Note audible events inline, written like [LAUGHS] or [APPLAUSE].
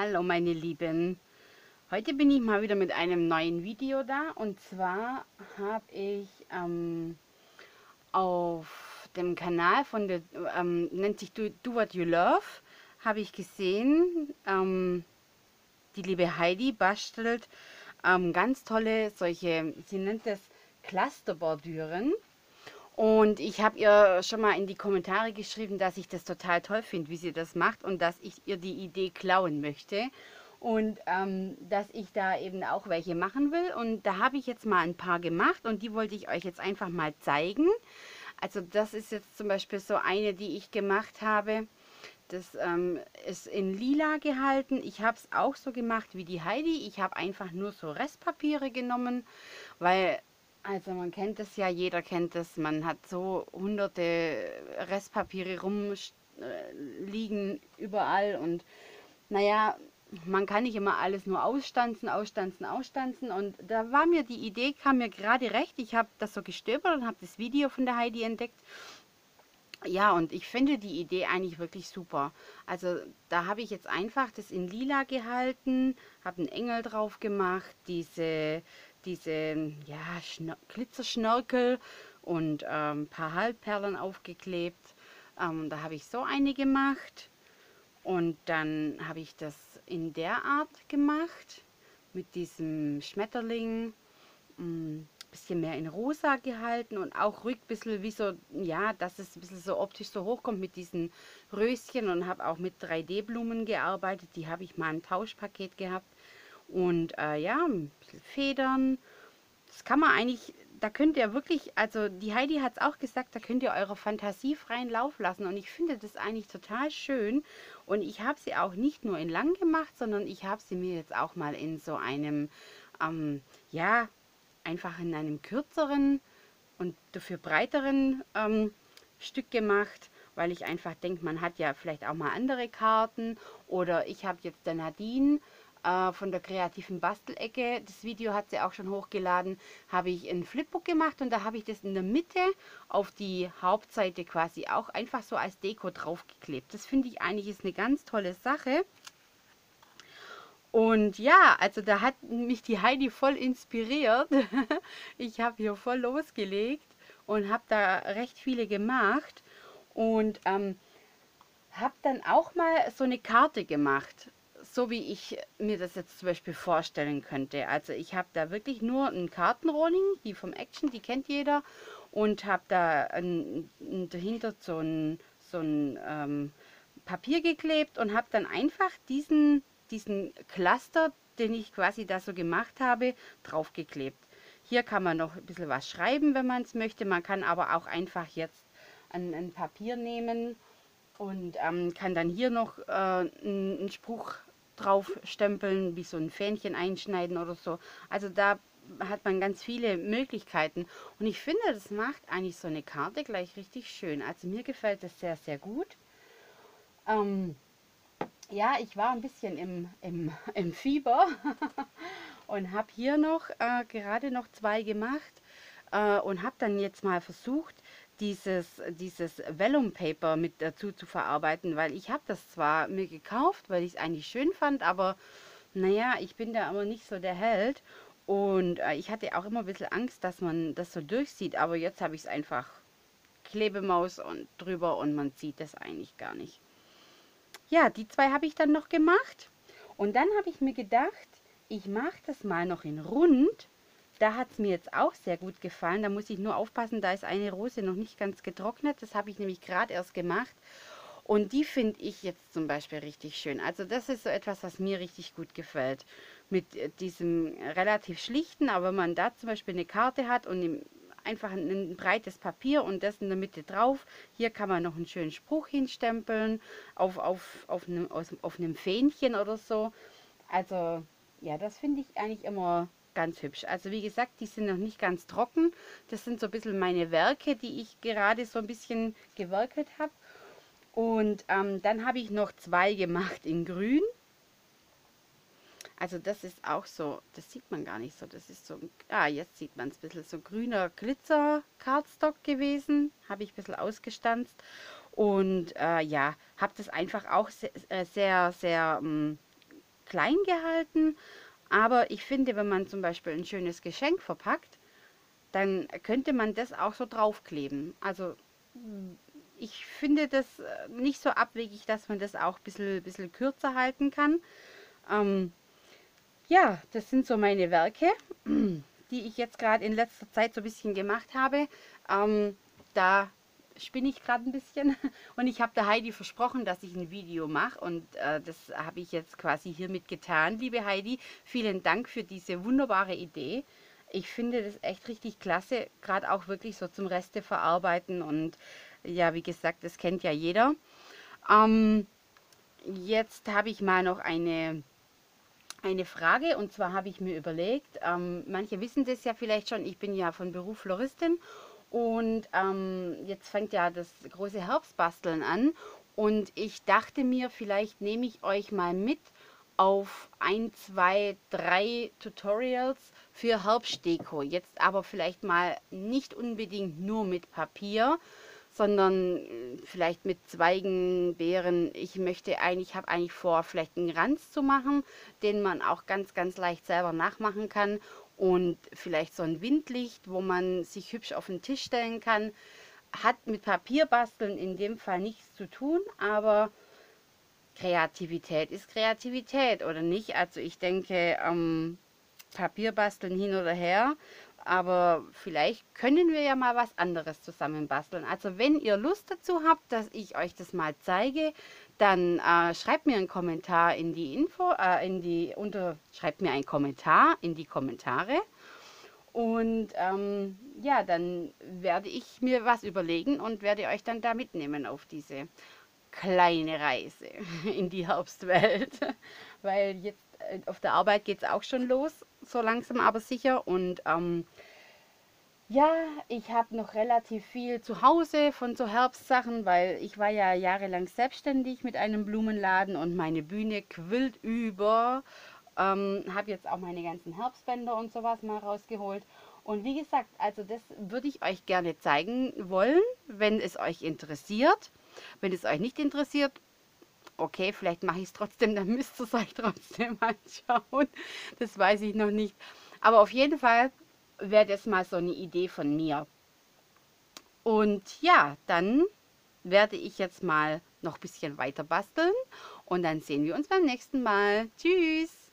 Hallo meine Lieben, heute bin ich mal wieder mit einem neuen Video da. Und zwar habe ich ähm, auf dem Kanal von der, ähm, nennt sich Do, Do What You Love, habe ich gesehen, ähm, die liebe Heidi bastelt ähm, ganz tolle solche, sie nennt es Clusterbordüren und ich habe ihr schon mal in die Kommentare geschrieben, dass ich das total toll finde, wie sie das macht und dass ich ihr die Idee klauen möchte. Und ähm, dass ich da eben auch welche machen will. Und da habe ich jetzt mal ein paar gemacht und die wollte ich euch jetzt einfach mal zeigen. Also das ist jetzt zum Beispiel so eine, die ich gemacht habe. Das ähm, ist in lila gehalten. Ich habe es auch so gemacht wie die Heidi. Ich habe einfach nur so Restpapiere genommen, weil also man kennt es ja, jeder kennt es, man hat so hunderte Restpapiere rumliegen äh, überall und naja, man kann nicht immer alles nur ausstanzen, ausstanzen, ausstanzen. Und da war mir die Idee, kam mir gerade recht, ich habe das so gestöbert und habe das Video von der Heidi entdeckt. Ja, und ich finde die Idee eigentlich wirklich super. Also da habe ich jetzt einfach das in lila gehalten, habe einen Engel drauf gemacht, diese diese ja, Glitzerschnörkel und ähm, ein paar Halbperlen aufgeklebt. Ähm, da habe ich so eine gemacht und dann habe ich das in der Art gemacht mit diesem Schmetterling. Ein mm, bisschen mehr in rosa gehalten und auch ruhig ein bisschen wie so, ja, dass es ein bisschen so optisch so hochkommt mit diesen Röschen und habe auch mit 3D-Blumen gearbeitet. Die habe ich mal im Tauschpaket gehabt. Und äh, ja, ein bisschen Federn. Das kann man eigentlich, da könnt ihr wirklich, also die Heidi hat es auch gesagt, da könnt ihr eure Fantasie freien Lauf lassen. Und ich finde das eigentlich total schön. Und ich habe sie auch nicht nur in lang gemacht, sondern ich habe sie mir jetzt auch mal in so einem, ähm, ja, einfach in einem kürzeren und dafür breiteren ähm, Stück gemacht weil ich einfach denke, man hat ja vielleicht auch mal andere Karten oder ich habe jetzt der Nadine äh, von der kreativen Bastelecke, das Video hat sie auch schon hochgeladen, habe ich ein Flipbook gemacht und da habe ich das in der Mitte auf die Hauptseite quasi auch einfach so als Deko draufgeklebt. Das finde ich eigentlich ist eine ganz tolle Sache. Und ja, also da hat mich die Heidi voll inspiriert. [LAUGHS] ich habe hier voll losgelegt und habe da recht viele gemacht und ähm, habe dann auch mal so eine Karte gemacht so wie ich mir das jetzt zum Beispiel vorstellen könnte. Also ich habe da wirklich nur ein Kartenrolling, die vom Action, die kennt jeder. Und habe da ein, dahinter so ein, so ein ähm, Papier geklebt und habe dann einfach diesen, diesen Cluster, den ich quasi da so gemacht habe, draufgeklebt. Hier kann man noch ein bisschen was schreiben, wenn man es möchte. Man kann aber auch einfach jetzt ein, ein Papier nehmen und ähm, kann dann hier noch äh, einen Spruch drauf stempeln, wie so ein Fähnchen einschneiden oder so. Also da hat man ganz viele Möglichkeiten. Und ich finde, das macht eigentlich so eine Karte gleich richtig schön. Also mir gefällt das sehr, sehr gut. Ähm, ja, ich war ein bisschen im, im, [LAUGHS] im Fieber [LAUGHS] und habe hier noch äh, gerade noch zwei gemacht äh, und habe dann jetzt mal versucht, dieses, dieses Vellum Paper mit dazu zu verarbeiten, weil ich habe das zwar mir gekauft, weil ich es eigentlich schön fand, aber naja, ich bin da aber nicht so der Held und äh, ich hatte auch immer ein bisschen Angst, dass man das so durchsieht, aber jetzt habe ich es einfach Klebemaus und drüber und man sieht das eigentlich gar nicht. Ja, die zwei habe ich dann noch gemacht und dann habe ich mir gedacht, ich mache das mal noch in rund da hat es mir jetzt auch sehr gut gefallen. Da muss ich nur aufpassen, da ist eine Rose noch nicht ganz getrocknet. Das habe ich nämlich gerade erst gemacht. Und die finde ich jetzt zum Beispiel richtig schön. Also das ist so etwas, was mir richtig gut gefällt. Mit äh, diesem relativ schlichten, aber wenn man da zum Beispiel eine Karte hat und einfach ein, breites Papier und das in der Mitte drauf. Hier kann man noch einen schönen Spruch hinstempeln auf, auf, auf, einem, auf einem Fähnchen oder so. Also ja, das finde ich eigentlich immer ganz hübsch. Also wie gesagt, die sind noch nicht ganz trocken. Das sind so ein bisschen meine Werke, die ich gerade so ein bisschen gewerkelt habe. Und ähm, dann habe ich noch zwei gemacht in grün. Also das ist auch so, das sieht man gar nicht so. Das ist so, ah, jetzt sieht man es ein bisschen, so grüner Glitzer-Cardstock gewesen. Habe ich ein bisschen ausgestanzt. Und äh, ja, habe das einfach auch sehr, sehr, sehr ähm, klein gehalten, aber ich finde, wenn man zum Beispiel ein schönes Geschenk verpackt, dann könnte man das auch so draufkleben. Also ich finde das äh, nicht so abwegig, dass man das auch ein bisschen, bisschen kürzer halten kann. Ähm, ja, das sind so meine Werke, [CLEARS THROAT] die ich jetzt gerade in letzter Zeit so ein bisschen gemacht habe. Ähm, da spinne ich gerade ein bisschen [LAUGHS] und ich habe der Heidi versprochen, dass ich ein Video mache und äh, das habe ich jetzt quasi hiermit getan. Liebe Heidi, vielen Dank für diese wunderbare Idee. Ich finde das echt richtig klasse, gerade auch wirklich so zum Reste verarbeiten und ja, wie gesagt, das kennt ja jeder. Ähm, jetzt habe ich mal noch eine, eine Frage und zwar habe ich mir überlegt, ähm, manche wissen das ja vielleicht schon, ich bin ja von Beruf Floristin und ähm, jetzt fängt ja das große Herbstbasteln an und ich dachte mir, vielleicht nehme ich euch mal mit auf ein, zwei, drei Tutorials für Herbstdeko. Jetzt aber vielleicht mal nicht unbedingt nur mit Papier, sondern äh, vielleicht mit Zweigen, Beeren. Ich möchte eigentlich, habe eigentlich vor, vielleicht einen Ranz zu machen, den man auch ganz, ganz leicht selber nachmachen kann. Und vielleicht so ein Windlicht, wo man sich hübsch auf den Tisch stellen kann. Hat mit Papierbasteln in dem Fall nichts zu tun, aber Kreativität ist Kreativität, oder nicht? Also ich denke, ähm, Papierbasteln hin oder her aber vielleicht können wir ja mal was anderes zusammen basteln. Also wenn ihr Lust dazu habt, dass ich euch das mal zeige, dann äh, schreibt mir einen Kommentar in die Info, äh, in die unter, schreibt mir einen Kommentar in die Kommentare. Und ähm, ja, dann werde ich mir was überlegen und werde euch dann da mitnehmen auf diese kleine Reise [LAUGHS] in die Herbstwelt. [LAUGHS] Weil jetzt äh, auf der Arbeit geht es auch schon los, so langsam aber sicher. Und ähm, ja, ich habe noch relativ viel zu Hause von so Herbstsachen, weil ich war ja jahrelang selbstständig mit einem Blumenladen und meine Bühne quillt über. Ähm, habe jetzt auch meine ganzen Herbstbänder und sowas mal rausgeholt. Und wie gesagt, also das würde ich euch gerne zeigen wollen, wenn es euch interessiert. Wenn es euch nicht interessiert, okay, vielleicht mache ich es trotzdem, dann müsst ihr es euch trotzdem [LAUGHS] anschauen. Das weiß ich noch nicht. Aber auf jeden Fall wäre das mal so eine Idee von mir. Und ja, dann werde ich jetzt mal noch ein bisschen weiter basteln und dann sehen wir uns beim nächsten Mal. Tschüss!